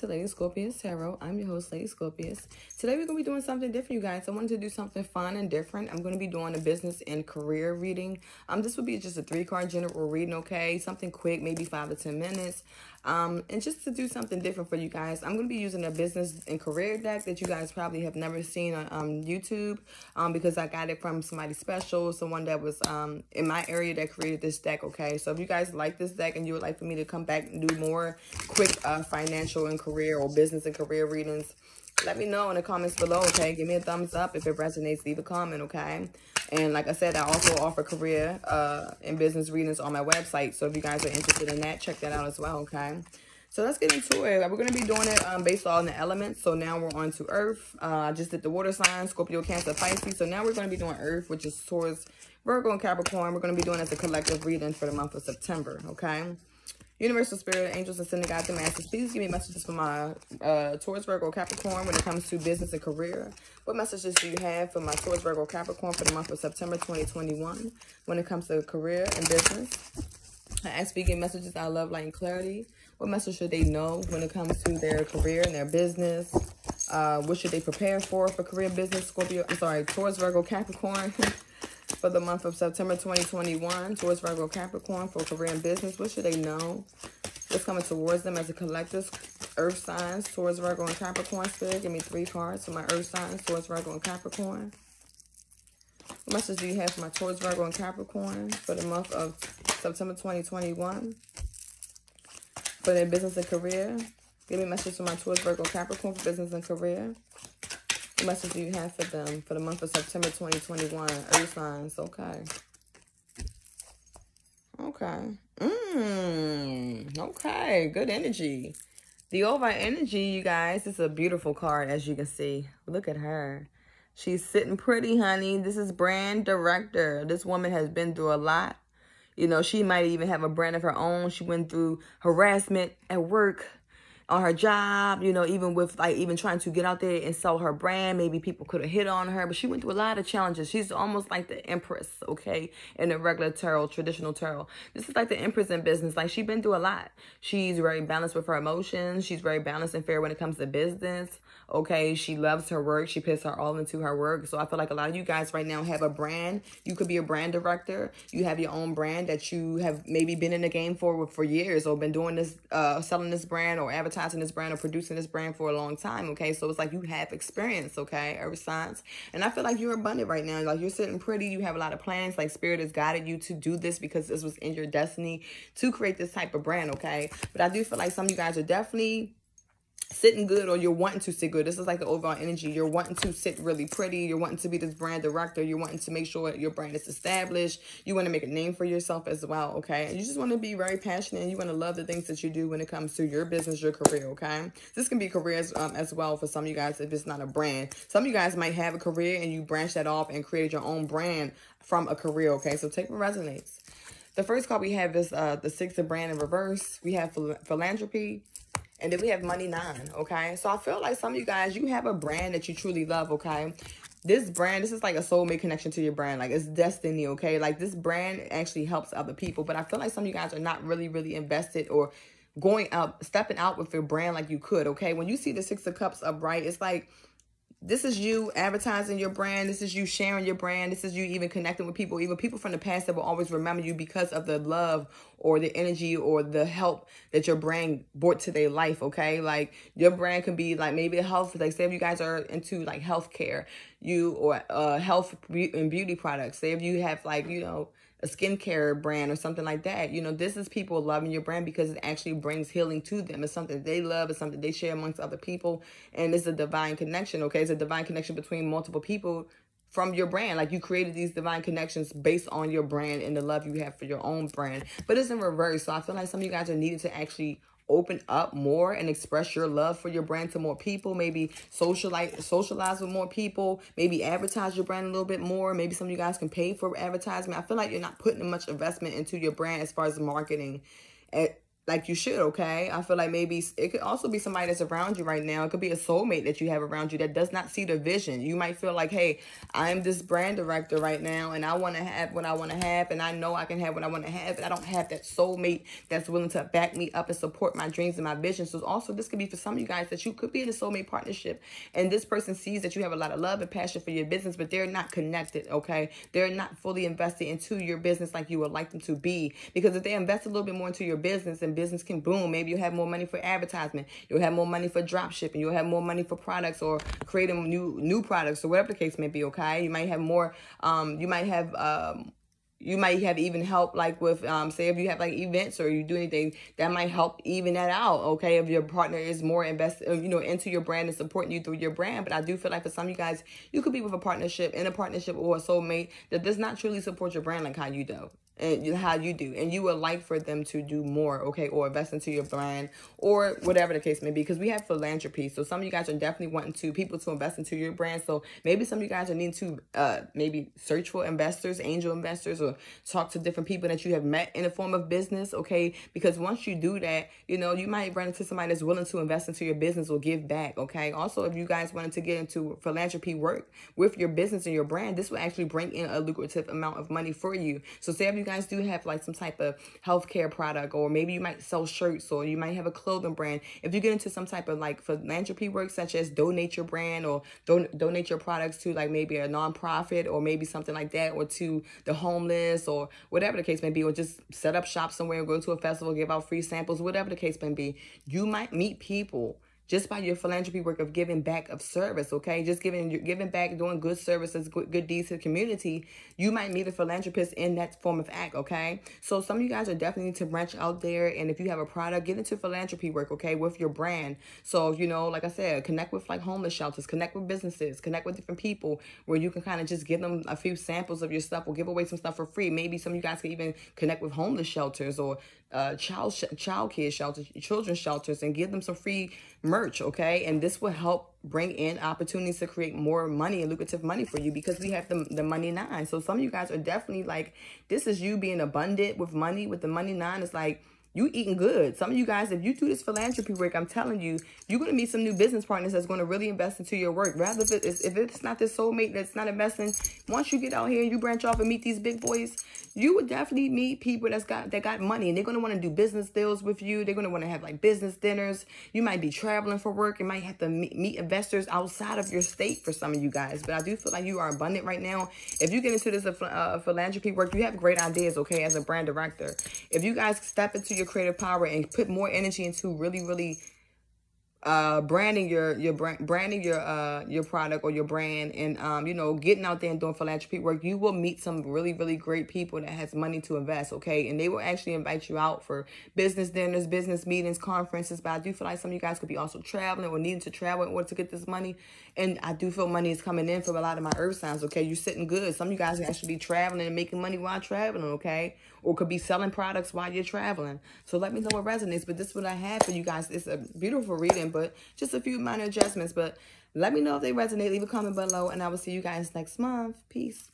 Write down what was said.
to Lady Scorpius Tarot. I'm your host, Lady Scorpius. Today we're going to be doing something different, you guys. I wanted to do something fun and different. I'm going to be doing a business and career reading. Um, This will be just a three-card general reading, okay? Something quick, maybe five to ten minutes. Um, and just to do something different for you guys, I'm going to be using a business and career deck that you guys probably have never seen on um, YouTube um, because I got it from somebody special, someone that was um, in my area that created this deck, okay? So if you guys like this deck and you would like for me to come back and do more quick uh, financial and career or business and career readings, let me know in the comments below, okay? Give me a thumbs up. If it resonates, leave a comment, okay? And like I said, I also offer career uh, and business readings on my website. So if you guys are interested in that, check that out as well, okay? So let's get into it. We're going to be doing it um, based on the elements. So now we're on to Earth. Uh, I just did the water sign, Scorpio, Cancer, Pisces. So now we're going to be doing Earth, which is Taurus, Virgo, and Capricorn. We're going to be doing it as a collective reading for the month of September, okay? Universal Spirit, Angels, and Guides and Masters, please give me messages for my uh, Taurus, Virgo, Capricorn when it comes to business and career. What messages do you have for my Taurus, Virgo, Capricorn for the month of September 2021 when it comes to career and business? I ask speaking messages I love, light, and clarity. What message should they know when it comes to their career and their business? Uh, what should they prepare for for career, business, Scorpio? I'm sorry, Taurus, Virgo, Capricorn. for the month of September 2021 Taurus Virgo Capricorn for career and business. What should they know? What's coming towards them as a collective? Earth signs Taurus Virgo and Capricorn. Spirit, give me three cards for my Earth signs Taurus Virgo and Capricorn. What message do you have for my Taurus Virgo and Capricorn for the month of September 2021? For their business and career. Give me a message for my Taurus Virgo and Capricorn for business and career. Message do you have for them for the month of September 2021? Earth signs. Okay. Okay. Mmm. Okay. Good energy. The over energy, you guys, is a beautiful card, as you can see. Look at her. She's sitting pretty, honey. This is brand director. This woman has been through a lot. You know, she might even have a brand of her own. She went through harassment at work on her job, you know, even with like even trying to get out there and sell her brand. Maybe people could have hit on her, but she went through a lot of challenges. She's almost like the empress, okay, in a regular tarot, traditional tarot. This is like the empress in business. Like she's been through a lot. She's very balanced with her emotions. She's very balanced and fair when it comes to business. Okay, she loves her work. She puts her all into her work. So I feel like a lot of you guys right now have a brand. You could be a brand director. You have your own brand that you have maybe been in the game for for years or been doing this, uh, selling this brand or advertising this brand or producing this brand for a long time. Okay, so it's like you have experience. Okay, ever since, and I feel like you're abundant right now. Like you're sitting pretty. You have a lot of plans. Like spirit has guided you to do this because this was in your destiny to create this type of brand. Okay, but I do feel like some of you guys are definitely sitting good or you're wanting to sit good. This is like the overall energy. You're wanting to sit really pretty. You're wanting to be this brand director. You're wanting to make sure your brand is established. You want to make a name for yourself as well, okay? And you just want to be very passionate and you want to love the things that you do when it comes to your business, your career, okay? This can be careers um, as well for some of you guys if it's not a brand. Some of you guys might have a career and you branch that off and created your own brand from a career, okay? So take what resonates. The first card we have is uh, the Six of Brand in reverse. We have philanthropy, and then we have money nine, okay? So I feel like some of you guys, you have a brand that you truly love, okay? This brand, this is like a soulmate connection to your brand. Like it's destiny, okay? Like this brand actually helps other people. But I feel like some of you guys are not really, really invested or going out, stepping out with your brand like you could, okay? When you see the Six of Cups upright, it's like this is you advertising your brand. This is you sharing your brand. This is you even connecting with people, even people from the past that will always remember you because of the love or the energy or the help that your brand brought to their life. Okay. Like your brand can be like maybe health, like say if you guys are into like healthcare, you or uh health and beauty products. Say if you have like, you know, a skincare brand or something like that. You know, this is people loving your brand because it actually brings healing to them. It's something they love. It's something they share amongst other people. And it's a divine connection, okay? It's a divine connection between multiple people from your brand. Like you created these divine connections based on your brand and the love you have for your own brand. But it's in reverse. So I feel like some of you guys are needed to actually open up more and express your love for your brand to more people. Maybe socialize, socialize with more people. Maybe advertise your brand a little bit more. Maybe some of you guys can pay for advertisement. I feel like you're not putting much investment into your brand as far as marketing. Like you should, okay? I feel like maybe it could also be somebody that's around you right now. It could be a soulmate that you have around you that does not see the vision. You might feel like, hey, I'm this brand director right now and I want to have what I want to have and I know I can have what I want to have, but I don't have that soulmate that's willing to back me up and support my dreams and my vision. So also this could be for some of you guys that you could be in a soulmate partnership and this person sees that you have a lot of love and passion for your business, but they're not connected, okay? They're not fully invested into your business like you would like them to be. Because if they invest a little bit more into your business and business can boom. Maybe you'll have more money for advertisement. You'll have more money for drop shipping. You'll have more money for products or creating new new products or whatever the case may be. Okay, you might have more. Um, you might have um you might have even help like with um say if you have like events or you do anything that might help even that out okay if your partner is more invested uh, you know into your brand and supporting you through your brand but i do feel like for some of you guys you could be with a partnership in a partnership or a soulmate that does not truly support your brand like how you do and how you do and you would like for them to do more okay or invest into your brand or whatever the case may be because we have philanthropy so some of you guys are definitely wanting to people to invest into your brand so maybe some of you guys are needing to uh maybe search for investors angel investors or talk to different people that you have met in a form of business okay? Because once you do that you know you might run into somebody that's willing to invest into your business or give back okay? Also if you guys wanted to get into philanthropy work with your business and your brand this will actually bring in a lucrative amount of money for you. So say if you guys do have like some type of healthcare product, or maybe you might sell shirts, or you might have a clothing brand. If you get into some type of like philanthropy work, such as donate your brand or don- donate your products to like maybe a nonprofit or maybe something like that, or to the homeless or whatever the case may be, or just set up shop somewhere, go to a festival, give out free samples, whatever the case may be, you might meet people just by your philanthropy work of giving back of service, okay? Just giving giving back, doing good services, good, good deeds to the community, you might meet a philanthropist in that form of act, okay? So some of you guys are definitely to branch out there, and if you have a product, get into philanthropy work, okay, with your brand. So, you know, like I said, connect with like homeless shelters, connect with businesses, connect with different people where you can kind of just give them a few samples of your stuff or give away some stuff for free. Maybe some of you guys can even connect with homeless shelters or uh, child sh- child care shelters, children's shelters, and give them some free merch, okay? And this will help bring in opportunities to create more money and lucrative money for you because we have the, the money nine. So some of you guys are definitely like, this is you being abundant with money. With the money nine, it's like you eating good. Some of you guys, if you do this philanthropy work, I'm telling you, you're going to meet some new business partners that's going to really invest into your work. Rather, if it's, if it's not this soulmate that's not investing, once you get out here and you branch off and meet these big boys, you would definitely meet people that's got that got money and they're going to want to do business deals with you. They're going to want to have like business dinners. You might be traveling for work. You might have to meet, meet investors outside of your state for some of you guys. But I do feel like you are abundant right now. If you get into this uh, philanthropy work, you have great ideas, okay, as a brand director. If you guys step into your creative power and put more energy into really, really uh branding your your brand branding your uh your product or your brand and um you know getting out there and doing philanthropy work you will meet some really really great people that has money to invest okay? And they will actually invite you out for business dinners business meetings conferences but i do feel like some of you guys could be also traveling or needing to travel in order to get this money. And i do feel money is coming in from a lot of my earth signs okay? You're sitting good. Some of you guys are actually be traveling and making money while traveling okay? Or could be selling products while you're traveling. So let me know what resonates but this is what i have for you guys. It's a beautiful reading but just a few minor adjustments. But let me know if they resonate. Leave a comment below, and I will see you guys next month. Peace.